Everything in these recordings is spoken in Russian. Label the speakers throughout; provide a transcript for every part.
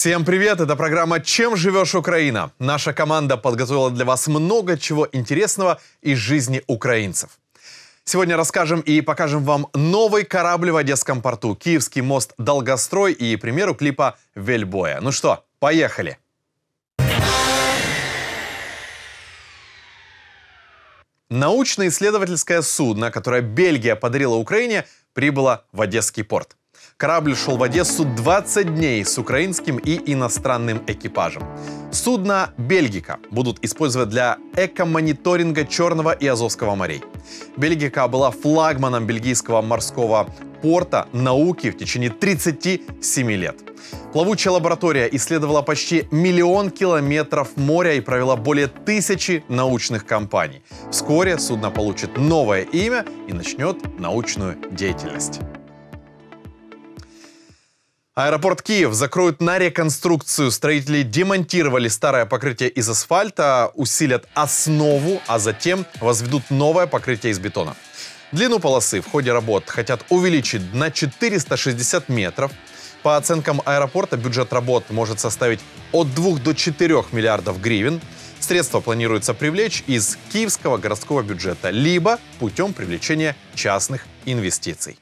Speaker 1: Всем привет! Это программа «Чем живешь, Украина?». Наша команда подготовила для вас много чего интересного из жизни украинцев. Сегодня расскажем и покажем вам новый корабль в Одесском порту, Киевский мост «Долгострой» и примеру клипа «Вельбоя». Ну что, поехали! Научно-исследовательское судно, которое Бельгия подарила Украине, прибыло в Одесский порт. Корабль шел в Одессу 20 дней с украинским и иностранным экипажем. Судно «Бельгика» будут использовать для эко-мониторинга Черного и Азовского морей. «Бельгика» была флагманом бельгийского морского порта науки в течение 37 лет. Плавучая лаборатория исследовала почти миллион километров моря и провела более тысячи научных кампаний. Вскоре судно получит новое имя и начнет научную деятельность. Аэропорт Киев закроют на реконструкцию. Строители демонтировали старое покрытие из асфальта, усилят основу, а затем возведут новое покрытие из бетона. Длину полосы в ходе работ хотят увеличить на 460 метров. По оценкам аэропорта, бюджет работ может составить от 2 до 4 миллиардов гривен. Средства планируется привлечь из киевского городского бюджета, либо путем привлечения частных инвестиций.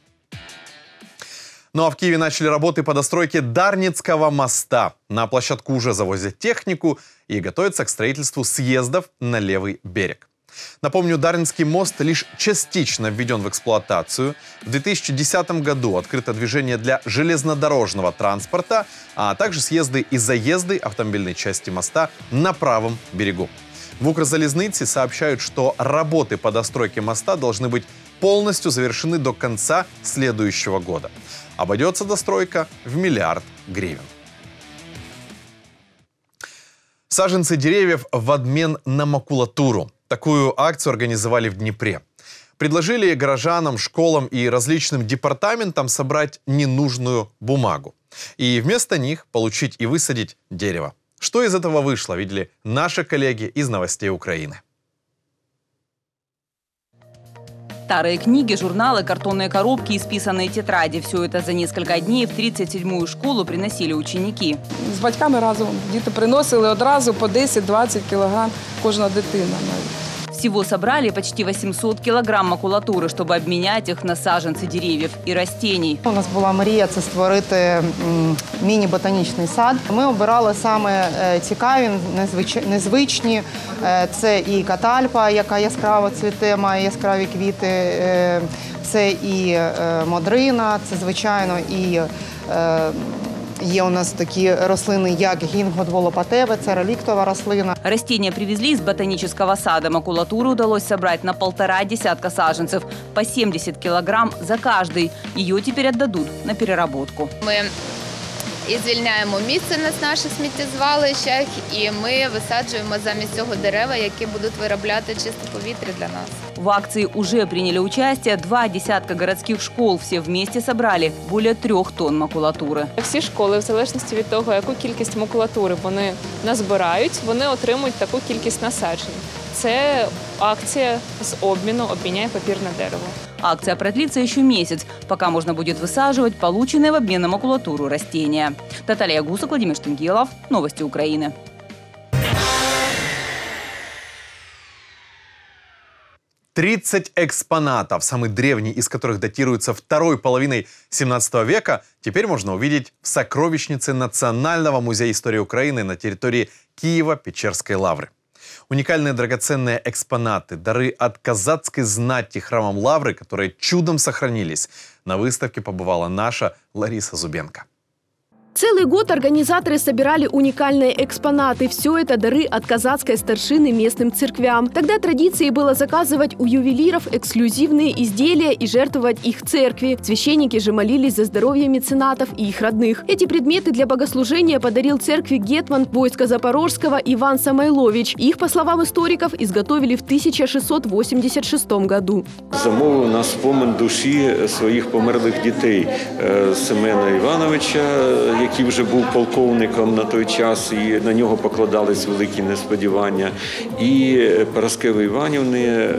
Speaker 1: Ну а в Киеве начали работы по достройке Дарницкого моста. На площадку уже завозят технику и готовятся к строительству съездов на левый берег. Напомню, Дарницкий мост лишь частично введен в эксплуатацию. В 2010 году открыто движение для железнодорожного транспорта, а также съезды и заезды автомобильной части моста на правом берегу. В Укрзалезнице сообщают, что работы по достройке моста должны быть полностью завершены до конца следующего года. Обойдется достройка в миллиард гривен. Саженцы деревьев в обмен на макулатуру. Такую акцию организовали в Днепре. Предложили горожанам, школам и различным департаментам собрать ненужную бумагу. И вместо них получить и высадить дерево. Что из этого вышло, видели наши коллеги из новостей Украины.
Speaker 2: Старые книги, журналы, картонные коробки и списанные тетради. Все это за несколько дней в 37-ю школу приносили ученики.
Speaker 3: З батьками разом діти приносили одразу по 10-20 кілограм кожна дитина навіть.
Speaker 2: Всего собрали почти 800 килограмм макулатуры, чтобы обменять их на саженцы деревьев и растений.
Speaker 4: У нас була мрія це створити м, міні-ботанічний сад. Ми обирали саме е, цікаві, незвич- незвичні. Е, Це і катальпа, яка яскраво цвіте, має яскраві квіти. Е, Це і е, модрина, це звичайно і. Є у нас такі рослини, як гінгодволопатеве, це реліктова рослина.
Speaker 2: Растения привезли из ботанического сада. Макулатуру удалось собрать на полтора десятка саженцев. По 70 килограмм за каждый. Ее теперь отдадут на переработку.
Speaker 5: Ми і звільняємо місце на наших сміттєзвалищах, і ми висаджуємо замість цього дерева, які будуть виробляти чисте повітря для нас.
Speaker 2: В акции уже приняли участие два десятка городских школ. Все вместе собрали более трех тонн макулатуры.
Speaker 6: Всі школи, в залежності від того, яку кількість макулатури вони назбирають, вони отримують таку кількість насаджень. Це акція з обміну обміняє папір на дерево.
Speaker 2: Акция продлится еще месяц, пока можно будет высаживать полученные в обмен на макулатуру растения. Наталья Гусак, Владимир Штангелов. Новости Украины.
Speaker 1: Тридцать экспонатов, самый древний из которых датируется второй половиной 17 века, теперь можно увидеть в сокровищнице Национального музея истории Украины на территории Киева-Печерской лавры. Уникальные драгоценные экспонаты, дары от казацкой знати храмом Лавры, которые чудом сохранились. На выставке побывала наша Лариса Зубенко.
Speaker 7: Целый год организаторы собирали уникальные экспонаты. Все это дары от казацкой старшины местным церквям. Тогда традицией было заказывать у ювелиров эксклюзивные изделия и жертвовать их церкви. Священники же молились за здоровье меценатов и их родных. Эти предметы для богослужения подарил церкви Гетман войска Запорожского Иван Самойлович. Их, по словам историков, изготовили в 1686 году.
Speaker 8: замовив на спомин душі своїх померлих дітей е, Семена Івановича, Який вже був полковником на той час, і на нього покладались великі несподівання. І Параскеви Іванівни, е,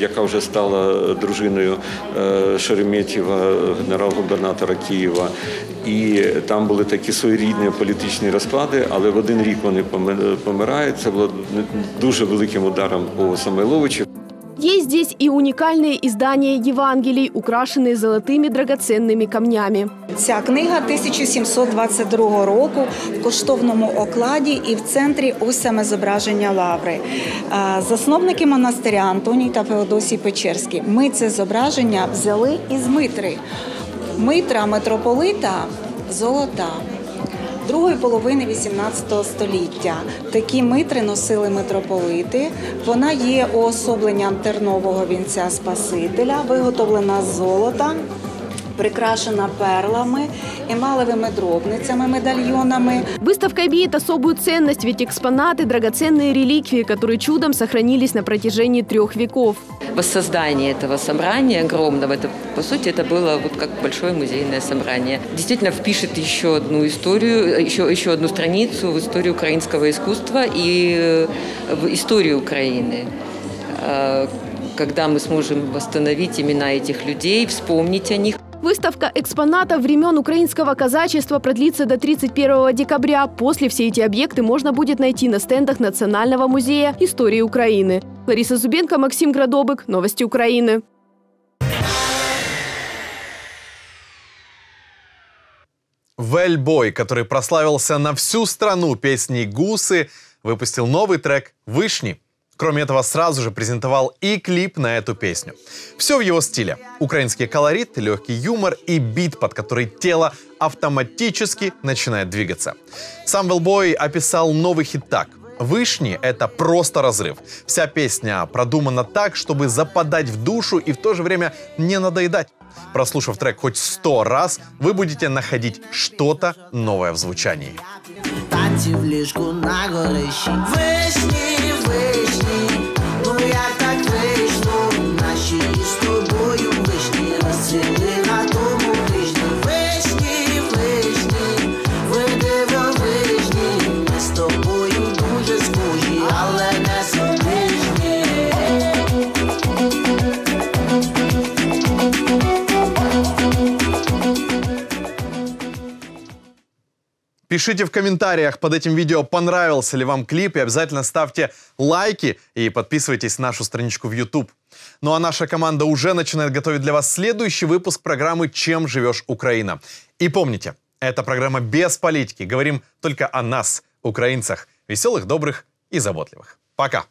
Speaker 8: яка вже стала дружиною е, Шереметєва, генерал-губернатора Києва. І там були такі своєрідні політичні розклади, але в один рік вони помирають. Це було дуже великим ударом по Самойловичу.
Speaker 7: Есть здесь и уникальные издания Евангелий, украшенные золотыми драгоценными камнями.
Speaker 9: Ця книга 1722 року в коштовному окладі і в центрі ось саме зображення лаври. Е, Засновники монастиря Антоній та Феодосій Печерський. Ми це зображення взяли із Митри. Митра митрополита золота. Другої половини 18 століття такі митри носили митрополити. Вона є уособленням тернового вінця Спасителя, виготовлена з золота, прикрашена перлами, емалевими дробницями, медальйонами.
Speaker 7: Выставка имеет особую ценность, ведь экспонаты – драгоценные реликвии, которые чудом сохранились на протяжении трех веков.
Speaker 10: воссоздание этого собрания огромного. Это, по сути, это было вот как большое музейное собрание. Действительно впишет еще одну историю, еще, еще одну страницу в историю украинского искусства и э, в историю Украины. Э, Когда мы сможем восстановить имена этих людей, вспомнить о них.
Speaker 7: Выставка экспонатов времен украинского казачества продлится до 31 декабря. После все эти объекты можно будет найти на стендах Национального музея истории Украины. Лариса Зубенко, Максим Градобык. Новости Украины.
Speaker 1: Вельбой, который прославился на всю страну песней «Гусы», выпустил новый трек «Вышни». Кроме этого, сразу же презентовал и клип на эту песню. Все в его стиле. Украинский колорит, легкий юмор и бит, под который тело автоматически начинает двигаться. Сам Велбой описал новый хит так. «Вышни» — это просто разрыв. Вся песня продумана так, чтобы западать в душу и в то же время не надоедать. Прослушав трек хоть сто раз, вы будете находить что-то новое в звучании.
Speaker 11: Танці
Speaker 1: Пишите в комментариях под этим видео, понравился ли вам клип, и обязательно ставьте лайки и подписывайтесь на нашу страничку в YouTube. Ну а наша команда уже начинает готовить для вас следующий выпуск программы «Чем живешь Украина». И помните, эта программа без политики. Говорим только о нас, украинцах, веселых, добрых и заботливых. Пока!